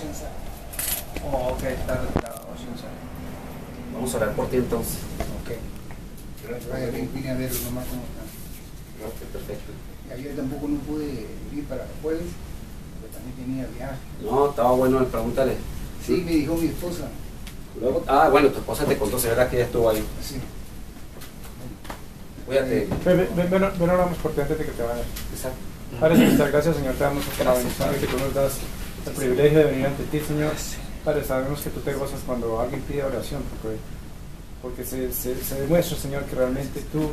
Oceanside. Oh, ok, está retirado, Oceanside. Vamos a orar por ti entonces. Ok. Vaya, vine vine a verlo nomás cómo está. Ok, perfecto. Y ayer tampoco no pude ir para el jueves, porque también tenía viaje. No, estaba bueno, pregúntale. Sí, me dijo mi esposa. Luego, ah, bueno, tu esposa te contó, se verá que ella estuvo ahí. Sí. Cuídate. Ven, ven, ven, ven, ven, oramos por ti antes de que te vayas. Exacto. Padre gracias Señor, te damos por la Gracias, bendición Padre. que tú nos das el privilegio de venir ante ti, Señor. Padre, sabemos que tú te gozas cuando alguien pide oración, porque, porque se, se, demuestra, Señor, que realmente tú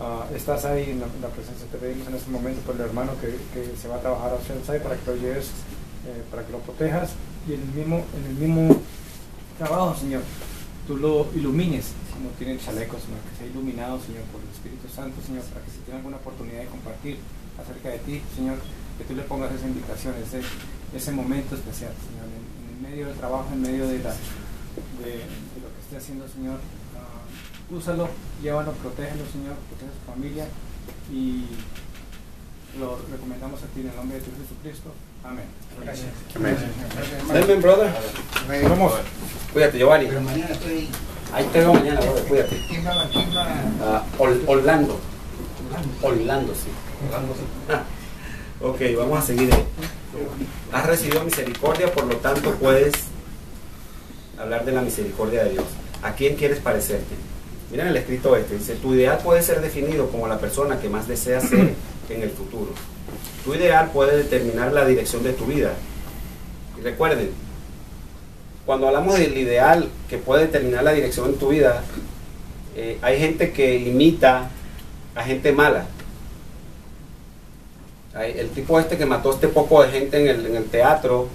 ah, estás ahí en la, en la presencia. Te pedimos en este momento por el hermano que, que se va a trabajar a Oceanside para que lo lleves, eh, para que lo protejas y en el mismo, en el mismo trabajo, Señor, tú lo ilumines, como tiene el chaleco, Señor, que sea iluminado, Señor, por el Espíritu Santo, Señor, para que si tiene alguna oportunidad de compartir acerca de ti, Señor, que tú le pongas esa invitación, ese, ese momento especial, Señor, en, en medio del trabajo, en medio de, la, de, de lo que esté haciendo, Señor, ah, úsalo, llévalo, protégelo, Señor, protege a su familia y lo recomendamos a ti en el nombre de tu Jesucristo. Amén. Gracias. Amén. Ven, brother. Vamos. Cuídate, Giovanni. Pero mañana estoy. Ahí te veo mañana, brother. Cuídate. Ah, Ol- Orlando. Orlando, sí. Ok, vamos a seguir. Has recibido misericordia, por lo tanto puedes hablar de la misericordia de Dios. ¿A quién quieres parecerte? Miren el escrito este. Dice, tu ideal puede ser definido como la persona que más deseas ser en el futuro. Tu ideal puede determinar la dirección de tu vida. Y recuerden, cuando hablamos del ideal que puede determinar la dirección de tu vida, eh, hay gente que imita a gente mala. El tipo este que mató este poco de gente en el, en el teatro,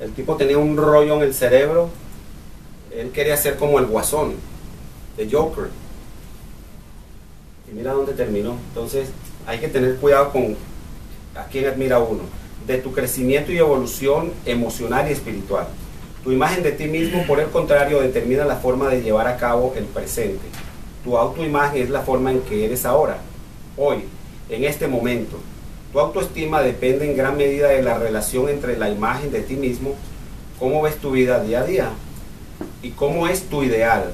el tipo tenía un rollo en el cerebro, él quería ser como el guasón, de Joker. Y mira dónde terminó. Entonces hay que tener cuidado con a quién admira uno. De tu crecimiento y evolución emocional y espiritual. Tu imagen de ti mismo, por el contrario, determina la forma de llevar a cabo el presente. Tu autoimagen es la forma en que eres ahora, hoy, en este momento. Tu autoestima depende en gran medida de la relación entre la imagen de ti mismo, cómo ves tu vida día a día y cómo es tu ideal.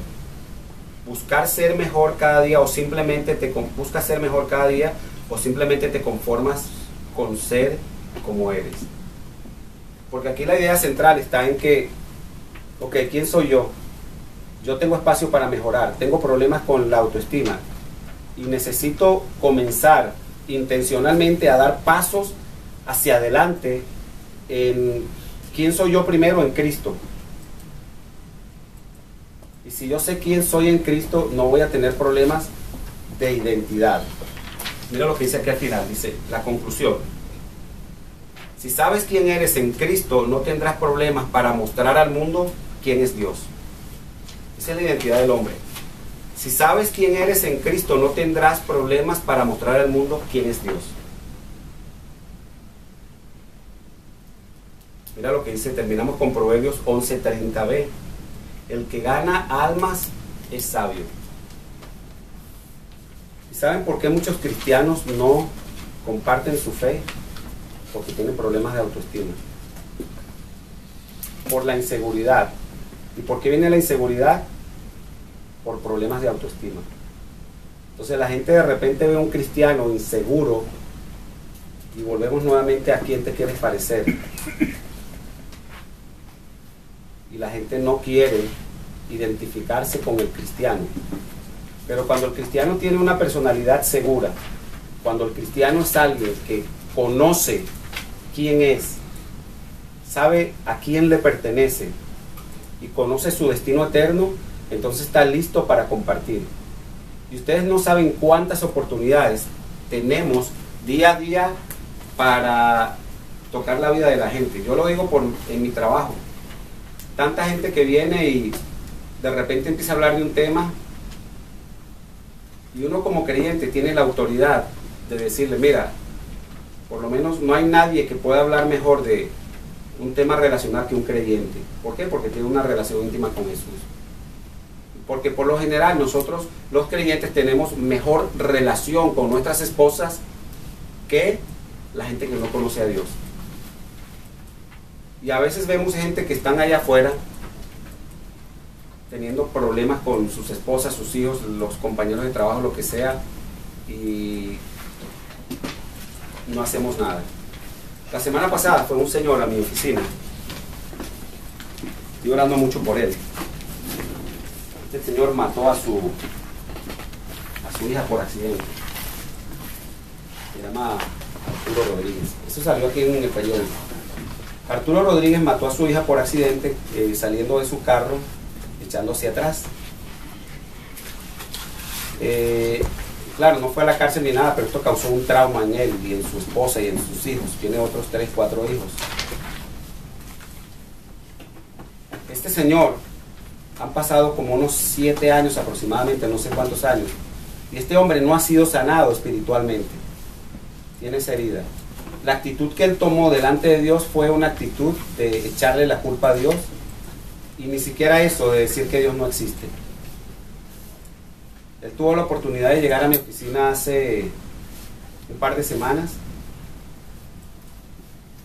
Buscar ser mejor cada día o simplemente te buscas ser mejor cada día o simplemente te conformas con ser como eres. Porque aquí la idea central está en que, ok, ¿quién soy yo? Yo tengo espacio para mejorar, tengo problemas con la autoestima y necesito comenzar intencionalmente a dar pasos hacia adelante en quién soy yo primero en Cristo. Y si yo sé quién soy en Cristo, no voy a tener problemas de identidad. Mira lo que dice aquí al final, dice la conclusión. Si sabes quién eres en Cristo, no tendrás problemas para mostrar al mundo quién es Dios. Esa es la identidad del hombre. Si sabes quién eres en Cristo, no tendrás problemas para mostrar al mundo quién es Dios. Mira lo que dice, terminamos con Proverbios 11:30b. El que gana almas es sabio. ¿Y saben por qué muchos cristianos no comparten su fe? Porque tienen problemas de autoestima. Por la inseguridad. ¿Y por qué viene la inseguridad? Por problemas de autoestima. Entonces la gente de repente ve a un cristiano inseguro y volvemos nuevamente a quién te quieres parecer. Y la gente no quiere identificarse con el cristiano. Pero cuando el cristiano tiene una personalidad segura, cuando el cristiano es alguien que conoce quién es, sabe a quién le pertenece y conoce su destino eterno, entonces está listo para compartir. Y ustedes no saben cuántas oportunidades tenemos día a día para tocar la vida de la gente. Yo lo digo por, en mi trabajo. Tanta gente que viene y de repente empieza a hablar de un tema y uno como creyente tiene la autoridad de decirle, mira, por lo menos no hay nadie que pueda hablar mejor de un tema relacional que un creyente. ¿Por qué? Porque tiene una relación íntima con Jesús. Porque por lo general nosotros los creyentes tenemos mejor relación con nuestras esposas que la gente que no conoce a Dios. Y a veces vemos gente que están allá afuera teniendo problemas con sus esposas, sus hijos, los compañeros de trabajo, lo que sea, y no hacemos nada. La semana pasada fue un señor a mi oficina. Estoy orando mucho por él. Este señor mató a su a su hija por accidente. Se llama Arturo Rodríguez. Eso salió aquí en el periódico. Arturo Rodríguez mató a su hija por accidente eh, saliendo de su carro, echándose atrás. Eh, claro, no fue a la cárcel ni nada, pero esto causó un trauma en él y en su esposa y en sus hijos. Tiene otros tres, cuatro hijos. Este señor han pasado como unos siete años aproximadamente, no sé cuántos años, y este hombre no ha sido sanado espiritualmente. Tiene esa herida. La actitud que él tomó delante de Dios fue una actitud de echarle la culpa a Dios y ni siquiera eso de decir que Dios no existe. Él tuvo la oportunidad de llegar a mi oficina hace un par de semanas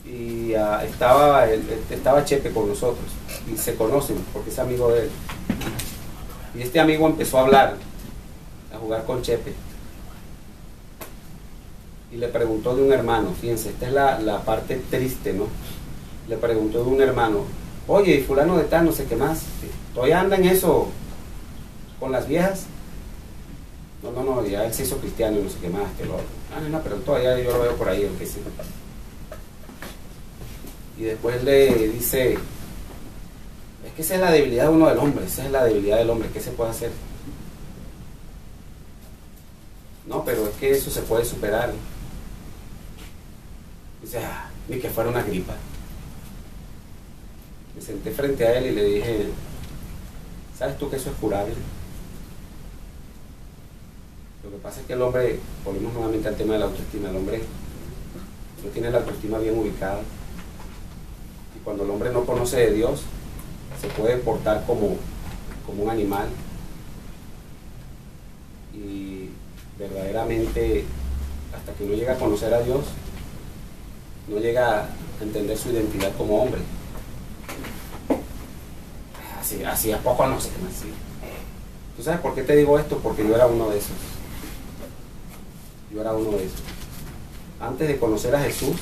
y uh, estaba, estaba Chepe con nosotros se conocen porque es amigo de él. Y este amigo empezó a hablar, a jugar con Chepe. Y le preguntó de un hermano, fíjense, esta es la, la parte triste, ¿no? Le preguntó de un hermano, oye, y fulano de tal, no sé qué más, ¿todavía anda en eso con las viejas? No, no, no, ya él se hizo cristiano y no sé qué más, que lo Ah, no, pero todavía yo lo veo por ahí, aunque sí. Y después le dice, que esa es la debilidad de uno del hombre, esa es la debilidad del hombre, ¿qué se puede hacer? No, pero es que eso se puede superar. Dice, ah, ni que fuera una gripa. Me senté frente a él y le dije, ¿sabes tú que eso es curable? Lo que pasa es que el hombre, volvemos nuevamente al tema de la autoestima, el hombre no tiene la autoestima bien ubicada. Y cuando el hombre no conoce de Dios, se puede portar como, como un animal. Y verdaderamente, hasta que no llega a conocer a Dios, no llega a entender su identidad como hombre. Así, así a poco no más decir. ¿Tú sabes por qué te digo esto? Porque yo era uno de esos. Yo era uno de esos. Antes de conocer a Jesús,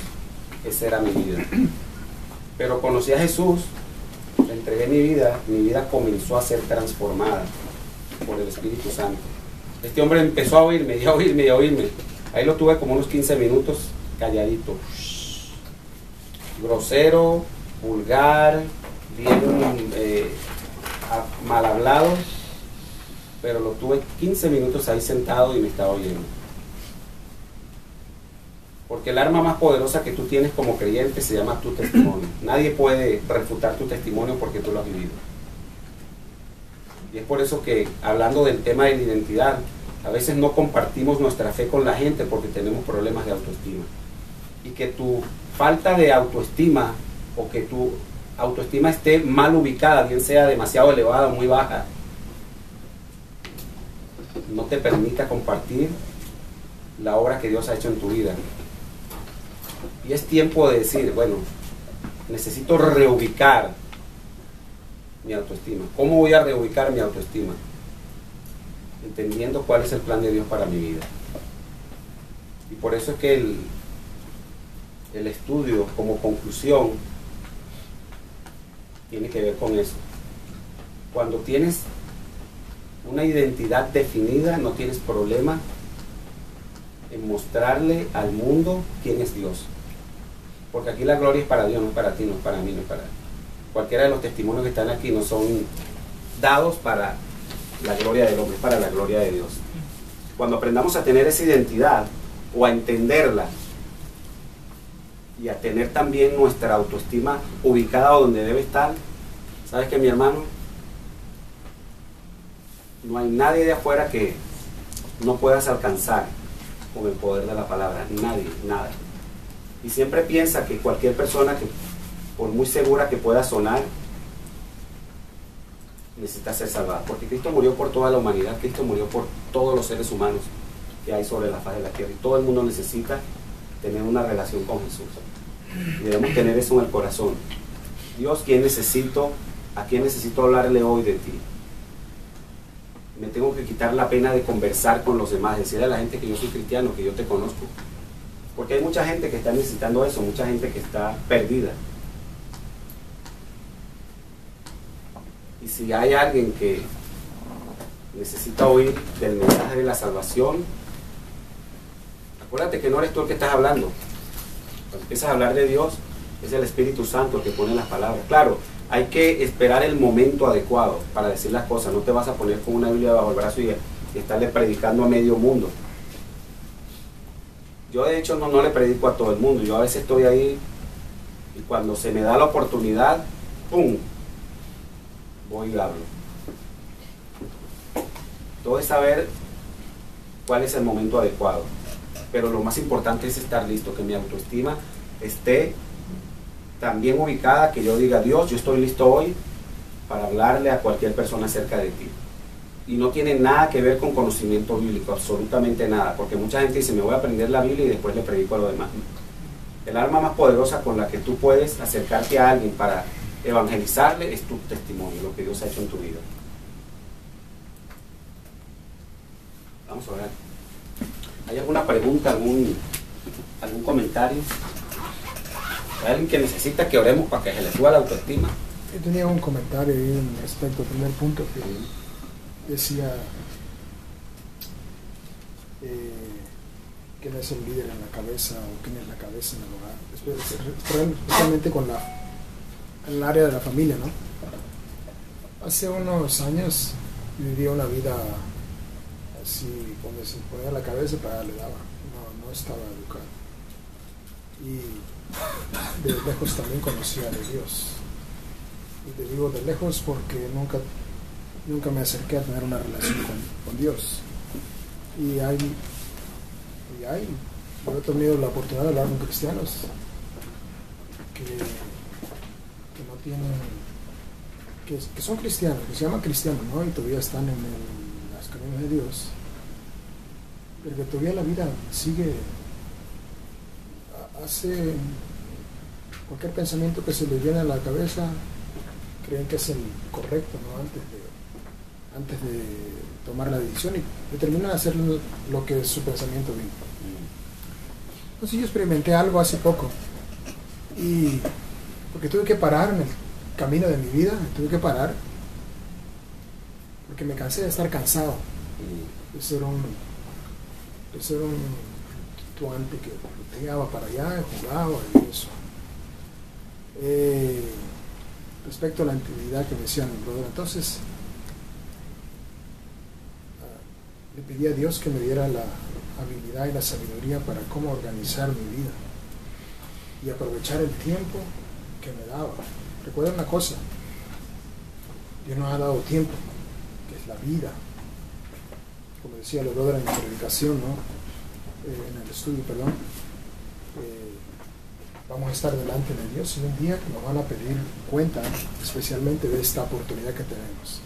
esa era mi vida. Pero conocí a Jesús, entregué mi vida, mi vida comenzó a ser transformada por el Espíritu Santo. Este hombre empezó a oírme, a oírme, y a oírme. Ahí lo tuve como unos 15 minutos calladito. Grosero, vulgar, bien eh, mal hablado, pero lo tuve 15 minutos ahí sentado y me estaba oyendo. Porque el arma más poderosa que tú tienes como creyente se llama tu testimonio. Nadie puede refutar tu testimonio porque tú lo has vivido. Y es por eso que hablando del tema de la identidad, a veces no compartimos nuestra fe con la gente porque tenemos problemas de autoestima. Y que tu falta de autoestima o que tu autoestima esté mal ubicada, bien sea demasiado elevada o muy baja, no te permita compartir la obra que Dios ha hecho en tu vida. Y es tiempo de decir, bueno, necesito reubicar mi autoestima. ¿Cómo voy a reubicar mi autoestima? Entendiendo cuál es el plan de Dios para mi vida. Y por eso es que el, el estudio como conclusión tiene que ver con eso. Cuando tienes una identidad definida, no tienes problema en mostrarle al mundo quién es Dios. Porque aquí la gloria es para Dios, no es para ti, no es para mí, no es para... Cualquiera de los testimonios que están aquí no son dados para la gloria del hombre, es para la gloria de Dios. Cuando aprendamos a tener esa identidad o a entenderla y a tener también nuestra autoestima ubicada donde debe estar, ¿sabes que mi hermano? No hay nadie de afuera que no puedas alcanzar con el poder de la palabra. Nadie, nada. Y siempre piensa que cualquier persona que, por muy segura que pueda sonar, necesita ser salvada. Porque Cristo murió por toda la humanidad, Cristo murió por todos los seres humanos que hay sobre la faz de la tierra. Y todo el mundo necesita tener una relación con Jesús. Y debemos tener eso en el corazón. Dios, ¿quién necesito? ¿A quién necesito hablarle hoy de ti? Me tengo que quitar la pena de conversar con los demás, decirle a la gente que yo soy cristiano, que yo te conozco. Porque hay mucha gente que está necesitando eso, mucha gente que está perdida. Y si hay alguien que necesita oír del mensaje de la salvación, acuérdate que no eres tú el que estás hablando. Cuando empiezas a hablar de Dios, es el Espíritu Santo el que pone las palabras. Claro, hay que esperar el momento adecuado para decir las cosas. No te vas a poner con una Biblia bajo el brazo y, estarle predicando a medio mundo. Yo de hecho no, no le predico a todo el mundo. Yo a veces estoy ahí y cuando se me da la oportunidad, ¡pum! Voy y hablo. Todo es saber cuál es el momento adecuado. Pero lo más importante es estar listo, que mi autoestima esté tan bien ubicada que yo diga, Dios, yo estoy listo hoy para hablarle a cualquier persona acerca de ti. Y no tiene nada que ver con conocimiento bíblico, absolutamente nada, porque mucha gente dice, me voy a aprender la Biblia y después le predico a lo demás. El arma más poderosa con la que tú puedes acercarte a alguien para evangelizarle es tu testimonio, lo que Dios ha hecho en tu vida. Vamos a ver. ¿Hay alguna pregunta, algún, algún comentario? ¿Hay alguien que necesita que oremos para que se le suba la autoestima? Yo tenía un comentario ahí respecto al primer punto que decía eh, quién es el líder en la cabeza o quién es la cabeza en el hogar. Después, especialmente con la el área de la familia, ¿no? Hace unos años vivía una vida así, donde se ponía la cabeza para le daba, no, no estaba educado. Y de lejos también conocía de Dios. Y te digo de lejos porque nunca, nunca me acerqué a tener una relación con, con Dios. Y hay, y hay, yo he tenido la oportunidad de hablar con cristianos que que no tienen, que, que, son cristianos, que se llaman cristianos, ¿no? Y todavía están en, el, las caminos de Dios, pero que todavía la vida sigue, hace cualquier pensamiento que se les viene a la cabeza, creen que es el correcto, ¿no? Antes de, antes de tomar la decisión y determinan hacer lo que es su pensamiento viene. Entonces yo experimenté algo hace poco y porque tuve que parar en el camino de mi vida, tuve que parar, porque me cansé de estar cansado, de ser un, un tuante que llegaba para allá, jugaba y eso. Eh, respecto a la actividad que me decían, brother, entonces uh, le pedí a Dios que me diera la habilidad y la sabiduría para cómo organizar mi vida y aprovechar el tiempo que me daba. Recuerda una cosa, Dios nos ha dado tiempo, que es la vida. Como decía el brother en la predicación, ¿no? Eh, en el estudio, perdón. Eh, vamos a estar delante de Dios y un día nos van a pedir cuenta, especialmente de esta oportunidad que tenemos.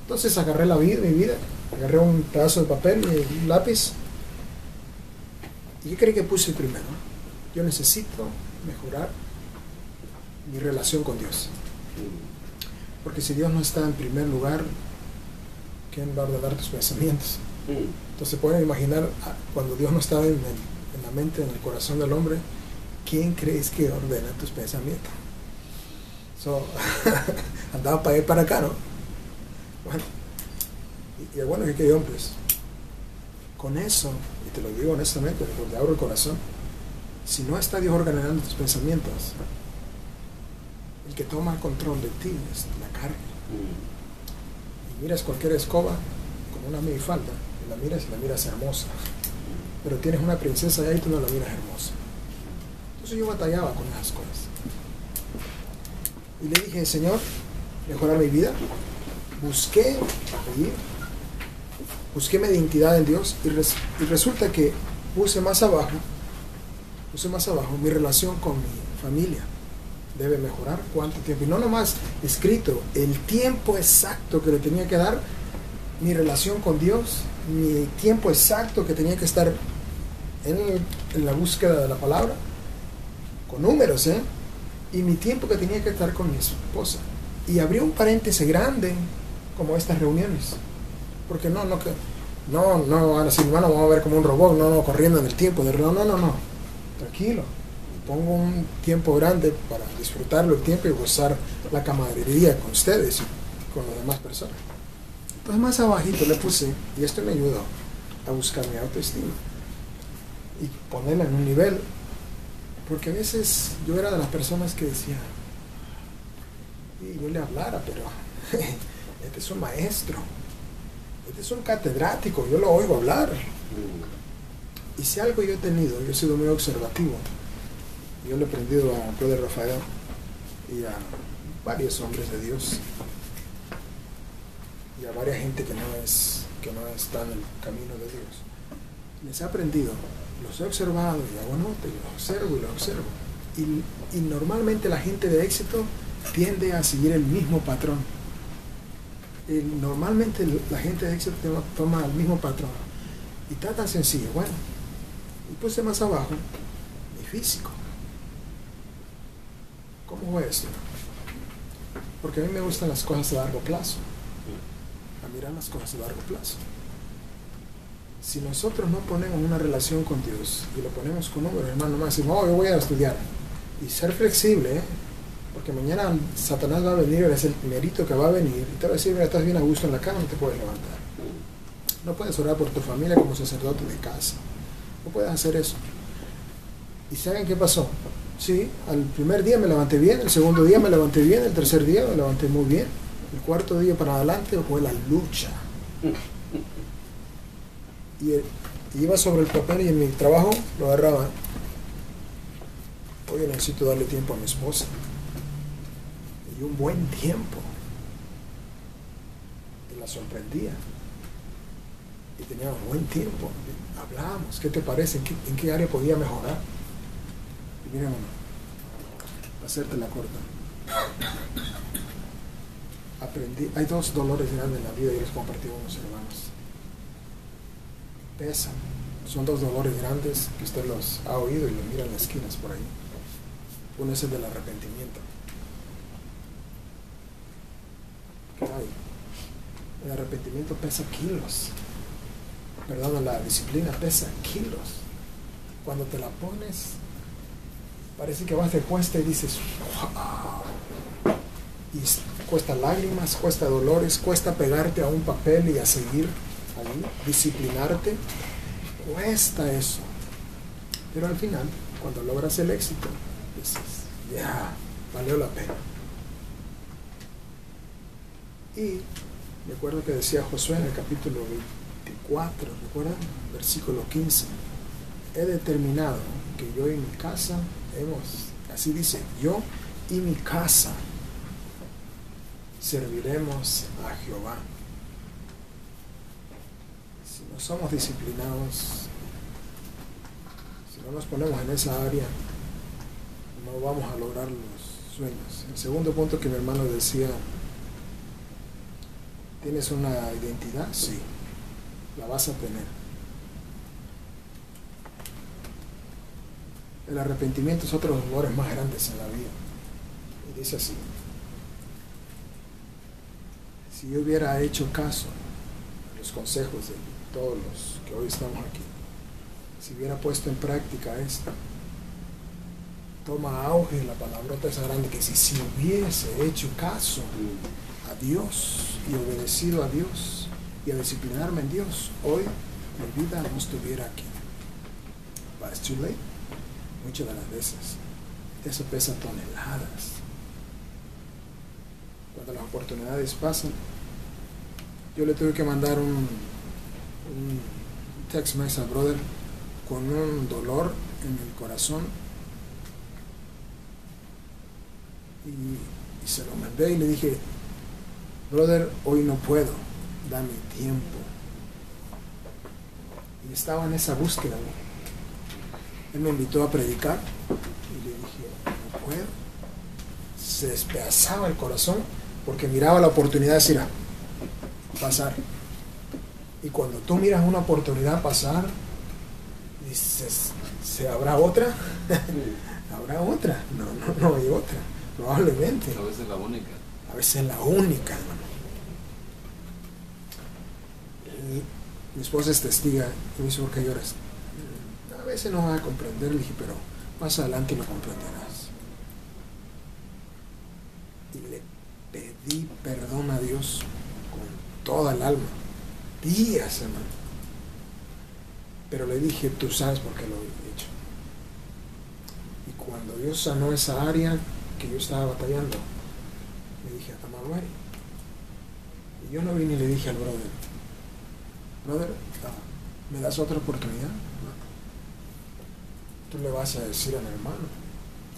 Entonces agarré la vida, mi vida, agarré un pedazo de papel y un lápiz. ¿Y qué creí que puse primero? Yo necesito mejorar mi relación con Dios. Porque si Dios no está en primer lugar, ¿quién va a ordenar tus pensamientos? Entonces pueden imaginar ah, cuando Dios no está en, en, la mente, en el corazón del hombre, ¿quién crees que ordena tus pensamientos? So, andaba para ir para acá, ¿no? Bueno, y, y es bueno que hay hombres. Con eso, y te lo digo honestamente, porque abro el corazón, si no está Dios organizando tus pensamientos, el que toma control de ti es la carne. Y miras cualquier escoba con una minifalda, la miras y la miras hermosa. Pero tienes una princesa allá y tú no la miras hermosa. Entonces yo batallaba con esas cosas. Y le dije, Señor, mejorar mi vida. Busqué busqué mi identidad en Dios y, res, y resulta que puse más abajo, puse más abajo mi relación con mi familia debe mejorar cuánto tiempo. Y no nomás escrito, el tiempo exacto que le tenía que dar mi relación con Dios, mi tiempo exacto que tenía que estar en, la búsqueda de la palabra, con números, ¿eh? y mi tiempo que tenía que estar con mi esposa. Y abrí un paréntesis grande como estas reuniones. Porque no, no, que no, no van a decir, bueno, vamos a ver como un robot, no, no, corriendo en el tiempo. De, no, no, no, no, tranquilo. Pongo un tiempo grande para disfrutarlo el tiempo y gozar la camaradería con ustedes y con las demás personas. Entonces más abajito le puse, y esto me ayudó a buscar mi autoestima y ponerla en un nivel, porque a veces yo era de las personas que decía, y yo le hablara, pero este es un maestro, este es un catedrático, yo lo oigo hablar. Y si algo yo he tenido, yo he sido muy observativo, yo le he aprendido a Pedro Rafael y a varios hombres de Dios y a varias gente que no es que no está en el camino de Dios. Les he aprendido, los he observado y hago nota y los observo y los observo. Y, y normalmente la gente de éxito tiende a seguir el mismo patrón. Normalmente la gente de éxito toma el mismo patrón. Y está tan sencillo. Bueno, y puse más abajo mi físico. ¿Cómo fue esto? Porque a mí me gustan las cosas a largo plazo. A mirar las cosas a largo plazo. Si nosotros no ponemos una relación con Dios y lo ponemos con números, hermano, más decimos, oh, yo voy a estudiar. Y ser flexible, ¿eh? porque mañana Satanás va a venir, es el primerito que va a venir, y te va a decir, mira, estás bien a gusto en la cama, no te puedes levantar. No puedes orar por tu familia como sacerdote de casa. No puedes hacer eso. ¿Y saben qué pasó? Sí, al primer día me levanté bien, el segundo día me levanté bien, el tercer día me levanté muy bien, el cuarto día para adelante fue la lucha. Y, iba sobre el papel y en mi trabajo lo agarraba. Oye, necesito darle tiempo a mi esposa. Y un buen tiempo. Y la sorprendía. Y teníamos buen tiempo. Hablábamos, ¿qué te parece? ¿En qué, área podía mejorar? Y miren, para hacerte la corta. Hay dos dolores grandes en la vida y los compartí con unos hermanos. Pesan. Son dos dolores grandes que usted los ha oído y los mira en las esquinas por ahí. Uno es el del arrepentimiento. Caray, el arrepentimiento pesa kilos. Perdón, la disciplina pesa kilos. Cuando te la pones, parece que vas de cuesta y dices, wow. Y cuesta lágrimas, cuesta dolores, cuesta pegarte a un papel y a seguir ahí, disciplinarte. Cuesta eso. Pero al final, cuando logras el éxito, dices, ya, valió la pena. Y me acuerdo que decía Josué en el capítulo 24, ¿recuerdan? Versículo 15. He determinado que yo y mi casa hemos, así dice, yo y mi casa serviremos a Jehová. Si no somos disciplinados, si no nos ponemos en esa área, no vamos a lograr los sueños. El segundo punto que mi hermano decía, ¿tienes una identidad? Sí, la vas a tener. El arrepentimiento es otro de los dolores más grandes en la vida. Y dice así, si yo hubiera hecho caso a los consejos de todos los que hoy estamos aquí, si hubiera puesto en práctica esto, toma auge la palabrota esa grande que si, si hubiese hecho caso a Dios y obedecido a Dios y a disciplinarme en Dios, hoy mi vida no estuviera aquí. But it's too late. Muchas de las veces. Eso pesa toneladas. Cuando las oportunidades pasan, yo le tuve que mandar un, text message brother con un dolor en el corazón y, y, se lo mandé y le dije, brother, hoy no puedo, dame tiempo. Y estaba en esa búsqueda. Él me invitó a predicar y le dije, no puedo. Se despedazaba el corazón porque miraba la oportunidad de decir, pasar. Y cuando tú miras una oportunidad pasar, dices, ¿se habrá otra? ¿Habrá otra? No, no, no hay otra. Probablemente. A veces la única. A veces es la única, hermano. Mi esposa es testiga y me dice, ¿por qué lloras? A veces no vas a comprender, le dije, pero más adelante lo comprenderás. Y le pedí perdón a Dios toda el alma. Días, hermano. Pero le dije, tú sabes por qué lo he hecho. Y cuando Dios sanó esa área que yo estaba batallando, le dije a Tamaruari. Y yo no vine y le dije al brother, brother, ah, ¿me das otra oportunidad? Tú le vas a decir al hermano.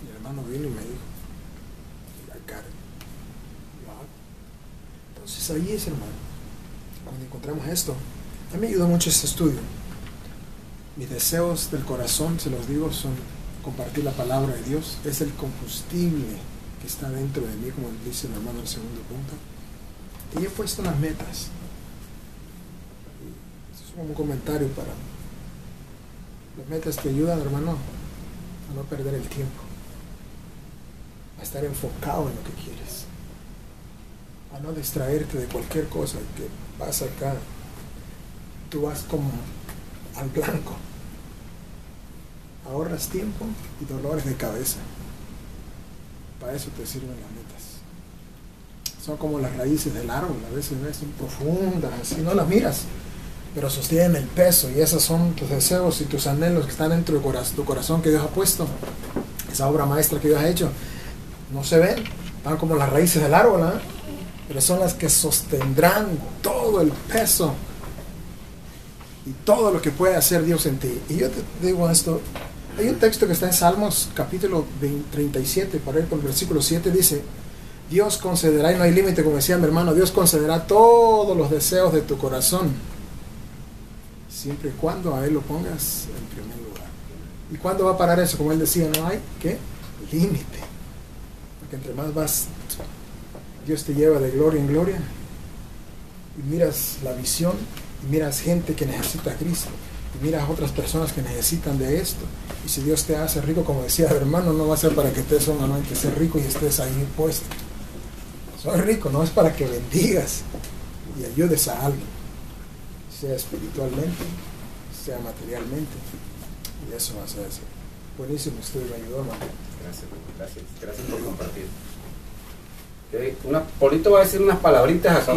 Y el hermano vino y me dijo, hago. Entonces ahí es, hermano, cuando encontramos esto. A mí me ayudó mucho este estudio. Mis deseos del corazón, se los digo, son compartir la palabra de Dios. Es el combustible que está dentro de mí, como dice el hermano en el segundo punto. Y he puesto las metas. Es como un comentario para... Las metas te ayudan, hermano, a no perder el tiempo. A estar enfocado en lo que quieres. A no distraerte de cualquier cosa que vas acá. Tú vas como al blanco. Ahorras tiempo y dolores de cabeza. Para eso te sirven las metas. Son como las raíces del árbol, a veces ¿ves? son profundas, así no las miras, pero sostienen el peso y esos son tus deseos y tus anhelos que están dentro de tu corazón que Dios ha puesto. Esa obra maestra que Dios ha hecho. No se ven, están como las raíces del árbol, ¿ah? Pero son las que sostendrán todo el peso y todo lo que puede hacer Dios en ti. Y yo te digo esto, hay un texto que está en Salmos capítulo 20 37, para ir por el versículo 7, dice, Dios concederá, y no hay límite, como decía mi hermano, Dios concederá todos los deseos de tu corazón, siempre y cuando a Él lo pongas en primer lugar. ¿Y cuándo va a parar eso? Como Él decía, no hay, ¿qué? Límite. Porque entre más vas, Dios te lleva de gloria en gloria, y miras la visión, y miras gente que necesita a Cristo, y miras otras personas que necesitan de esto. Y si Dios te hace rico, como decía hermano, no va a ser para que estés solamente ser rico y estés ahí puesto. Soy rico, no es para que bendigas y ayudes a alguien, sea espiritualmente, sea materialmente. Y eso vas a decir. Buenísimo estudio, me ayudó, hermano. Gracias, gracias, gracias por compartir. Una, Polito va a decir unas palabritas aquí.